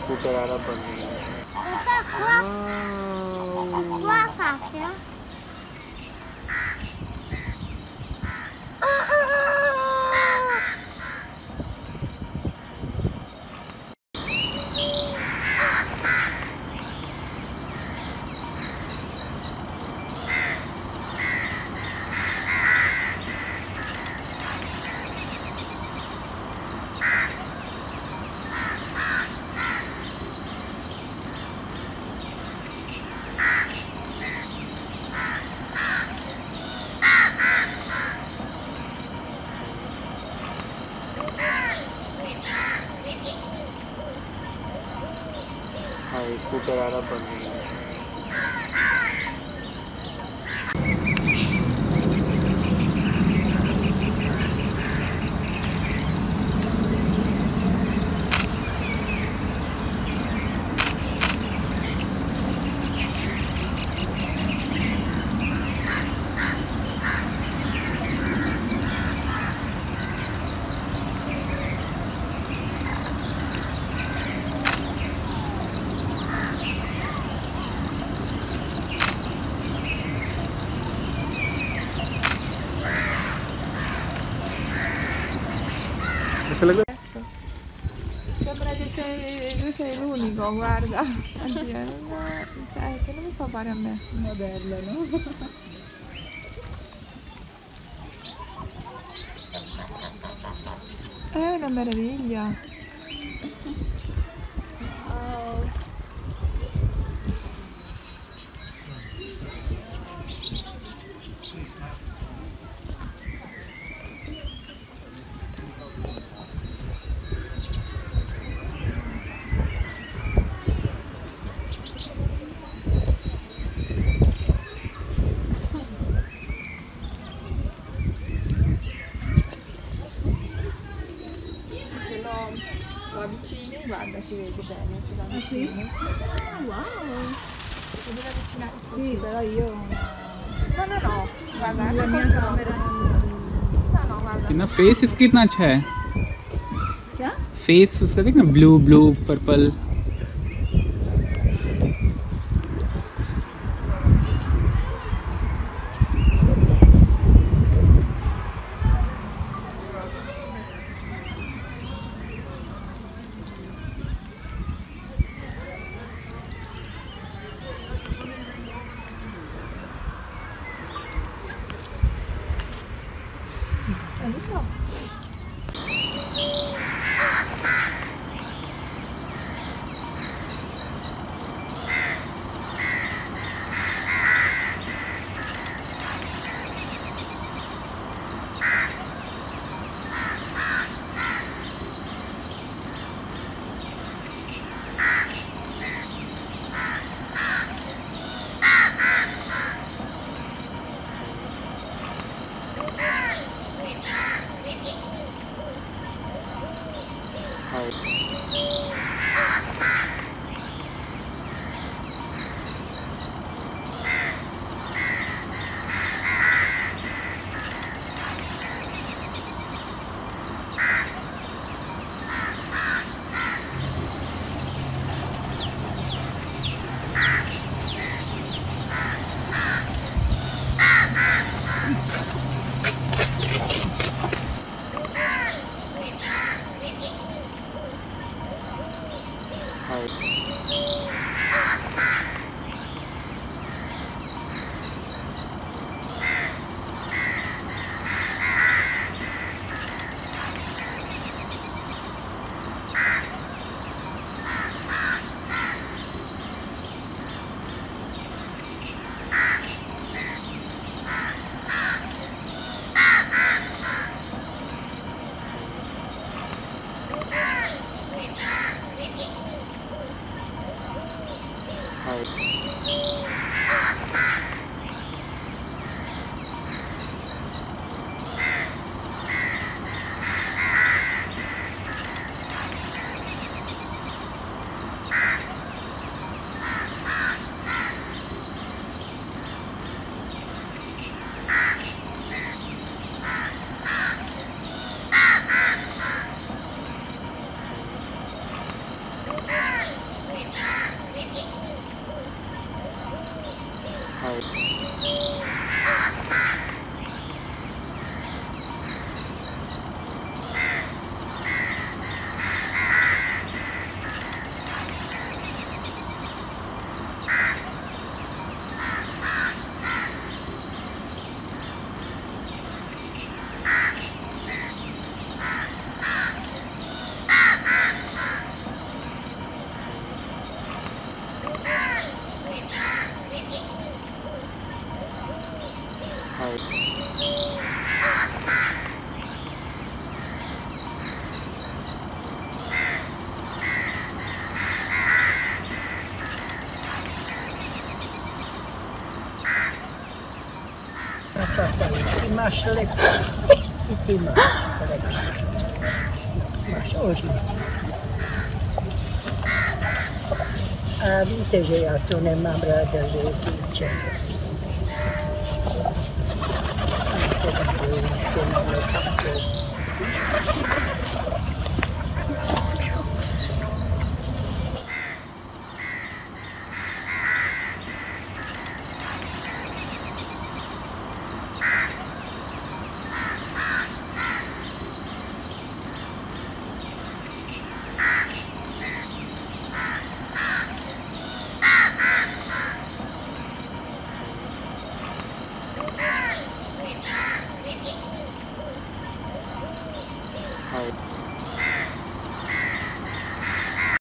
Scooter वाला बन रही है. हाँ आ रहा बन रही है sei, l'unico, guarda. Oddio, non, cioè, che non mi fa fare a me. modello, no? È una meraviglia. Avvicini, guarda, si vede bene. Se lo Ah, Wow! Si deve avvicinare così. Sì, però io No, no, no. Guarda, la mia camera. No, no, guarda. कितना face इसका कितना अच्छा है क्या? Face उसका देखना blue blue purple ああ。ಹೌದು あっ! macho daqui. E tem macho daqui. Macho hoje. A muita já é mambrada de outro tchau.